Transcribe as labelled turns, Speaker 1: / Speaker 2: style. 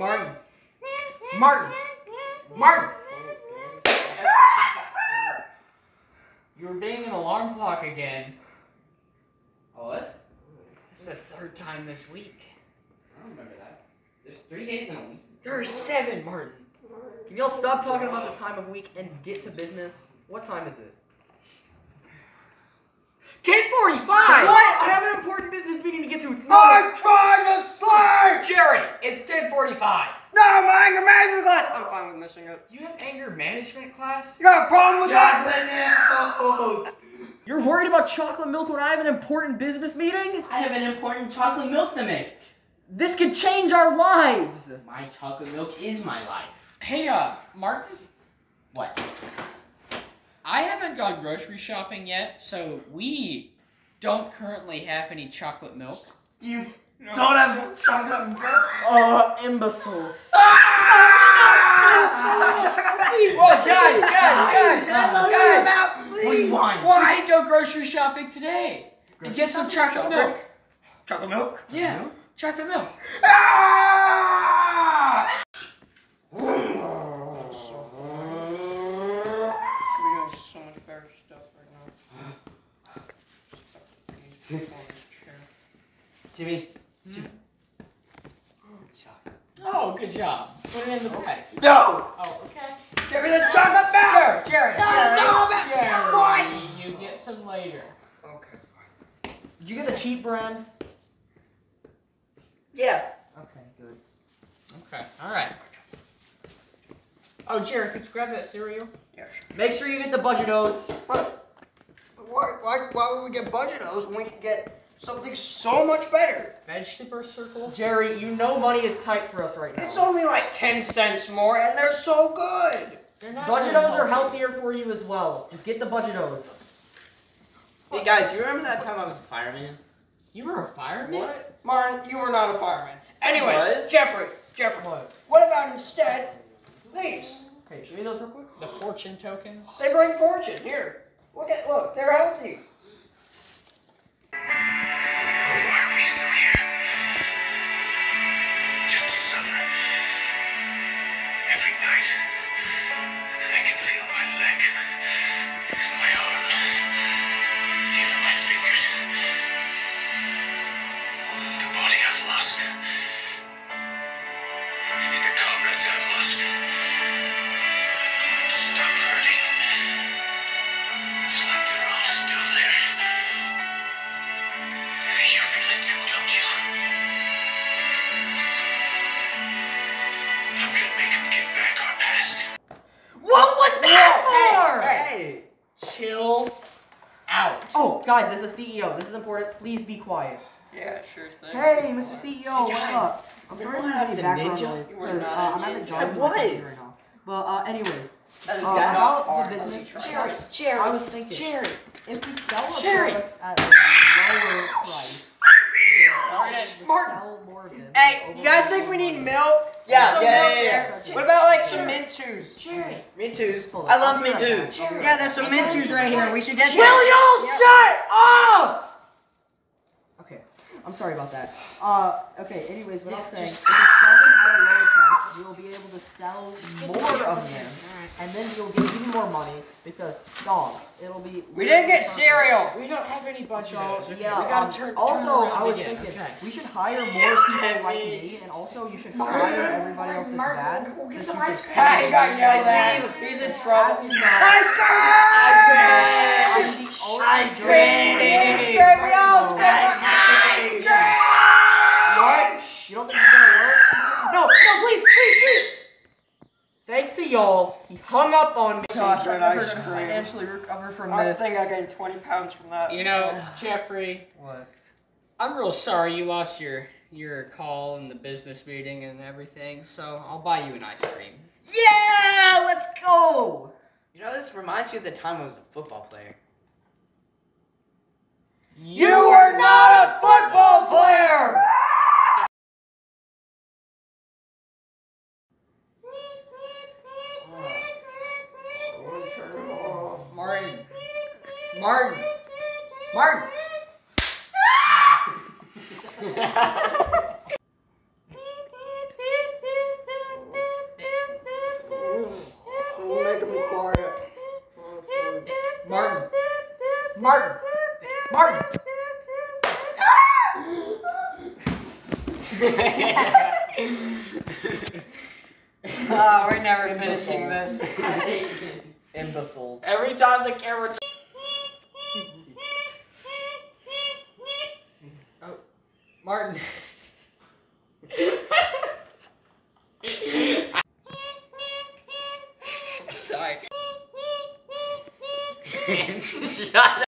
Speaker 1: Martin. Martin. Martin. You're being an alarm clock again.
Speaker 2: Oh, what?
Speaker 1: This is the third time this week.
Speaker 2: I don't remember that. There's three days in a week.
Speaker 1: There are seven, Martin.
Speaker 3: Can y'all stop talking about the time of week and get to business? What time is it?
Speaker 1: 1045!
Speaker 3: What? I have an important 45. No,
Speaker 4: my anger management class. I'm fine with messing up.
Speaker 1: You have anger management class?
Speaker 4: You got a problem with that?
Speaker 2: Chocolate milk.
Speaker 3: You're worried about chocolate milk when I have an important business meeting?
Speaker 2: I have an important chocolate milk to make.
Speaker 3: This could change our lives.
Speaker 2: My chocolate milk is my life.
Speaker 1: Hey, uh, Martin.
Speaker 2: What?
Speaker 1: I haven't gone grocery shopping yet, so we don't currently have any chocolate milk.
Speaker 2: You don't have chocolate milk?
Speaker 3: Uh, imbeciles.
Speaker 1: Whoa, guys, guys, guys, guys!
Speaker 2: What do you want?
Speaker 1: Why did go grocery shopping today? And get some chocolate milk.
Speaker 4: Chocolate milk?
Speaker 1: Yeah, chocolate milk.
Speaker 4: Ah! Could be doing so much better stuff right now.
Speaker 2: Jimmy. Chocolate.
Speaker 1: Oh, good job. Put it in the bag.
Speaker 4: No!
Speaker 1: Oh, okay.
Speaker 4: Give me the chocolate milk!
Speaker 1: Jerry, Jerry,
Speaker 4: No,
Speaker 1: Jerry,
Speaker 4: no, no,
Speaker 1: Jerry,
Speaker 4: what?
Speaker 1: you get some later.
Speaker 4: Okay. Fine.
Speaker 3: Did you get the cheap brand?
Speaker 4: Yeah.
Speaker 3: Okay, good.
Speaker 1: Okay, all right. Oh, Jerry, could you grab that cereal?
Speaker 4: Yeah, sure.
Speaker 3: Make sure you get the budgetos.
Speaker 4: But why, why, why would we get budgetos when we can get something so much better?
Speaker 1: Vegetable circle?
Speaker 3: Jerry, you know money is tight for us right now.
Speaker 4: It's only like 10 cents more and they're so good.
Speaker 1: They're not very
Speaker 3: Budgetos are healthier for you as well. Just get the budgetos.
Speaker 2: Hey guys, you remember that time I was a fireman?
Speaker 1: You were a fireman? What?
Speaker 4: Martin, you were not a fireman. Anyways,
Speaker 2: was.
Speaker 4: Jeffrey, Jeffrey,
Speaker 3: What?
Speaker 4: what about instead these?
Speaker 3: Hey, show me those real quick.
Speaker 1: The fortune tokens?
Speaker 4: They bring fortune. Here, look at look, they're healthy.
Speaker 1: Out.
Speaker 3: Oh, guys, this is the CEO. This is important. Please be quiet.
Speaker 4: Yeah, sure thing.
Speaker 3: Hey, Mr. CEO, what's
Speaker 2: guys.
Speaker 3: up? I'm sorry
Speaker 2: Everyone
Speaker 3: for
Speaker 2: has
Speaker 3: any background noise
Speaker 4: You were
Speaker 3: because uh,
Speaker 4: not a
Speaker 3: I'm at the
Speaker 4: ninja.
Speaker 3: job
Speaker 2: I
Speaker 3: with my company
Speaker 2: was.
Speaker 3: right now. But uh, anyways,
Speaker 2: That's
Speaker 3: uh, about
Speaker 4: hard.
Speaker 3: the business,
Speaker 1: Jerry, Jerry,
Speaker 3: I was thinking
Speaker 1: Jerry.
Speaker 3: if we sell our
Speaker 1: Jerry.
Speaker 3: products at a lower price,
Speaker 4: Martin.
Speaker 3: sell more of them.
Speaker 4: Hey, you guys think we need milk?
Speaker 2: Yeah,
Speaker 4: Some
Speaker 2: yeah, yeah,
Speaker 3: yeah.
Speaker 4: What about like some mint twos?
Speaker 1: Jerry.
Speaker 2: Me too. I love
Speaker 3: be
Speaker 2: me
Speaker 3: right
Speaker 2: too.
Speaker 3: back. I'll be
Speaker 4: Yeah, there's some mint twos right here. We should get
Speaker 3: Will
Speaker 4: them.
Speaker 3: y'all
Speaker 4: Yep.
Speaker 3: shut up? Okay, I'm sorry about that. Uh, okay. Anyways, what I was
Speaker 1: Yeah,
Speaker 3: saying,
Speaker 1: just-
Speaker 3: if we sell them at a lower price, we'll be able to sell more of them,
Speaker 1: Alright.
Speaker 3: and then you'll get even more money because stocks. It'll be.
Speaker 4: We didn't get cereal.
Speaker 1: We don't have any budget.
Speaker 3: So
Speaker 1: okay?
Speaker 3: yeah,
Speaker 1: we gotta
Speaker 3: um,
Speaker 1: turn.
Speaker 3: also
Speaker 1: turn
Speaker 3: I was
Speaker 1: again.
Speaker 3: thinking
Speaker 1: Okay.
Speaker 3: we should hire more people like me, and also you should fire everybody else that's
Speaker 1: Martin,
Speaker 3: bad.
Speaker 1: we'll get some ice cream.
Speaker 4: Hey, got yelled at. He's in
Speaker 3: As
Speaker 4: trouble.
Speaker 3: you know,
Speaker 4: Ice cream!
Speaker 3: I'm the only
Speaker 2: Ice
Speaker 3: good-
Speaker 2: cream!
Speaker 4: Ice cream! We all scream for ice cream!
Speaker 3: What? Shh, You don't think it's gonna work? No, no, please, please, please. Thanks to y'all, he hung up on me.
Speaker 4: Gosh,
Speaker 3: I'll
Speaker 4: an
Speaker 3: never
Speaker 4: ice
Speaker 3: gonna
Speaker 4: cream.
Speaker 3: financially recover from
Speaker 4: I
Speaker 3: this.
Speaker 4: think I gained 20 pounds from that.
Speaker 1: You know, Jeffrey,
Speaker 3: What?
Speaker 1: I'm real sorry you lost your your call in the business meeting and everything. So I'll buy you an ice cream.
Speaker 3: Yeah, let's go.
Speaker 2: You know, this reminds me of the time I was a football player.
Speaker 4: You were not a football player!
Speaker 1: Martin! Martin!
Speaker 4: Make him quiet.
Speaker 3: Martin! Martin! Martin! Ah!
Speaker 2: oh, we're never finishing this.
Speaker 3: Imbeciles.
Speaker 1: Every time the camera. Martin. Sorry. Shut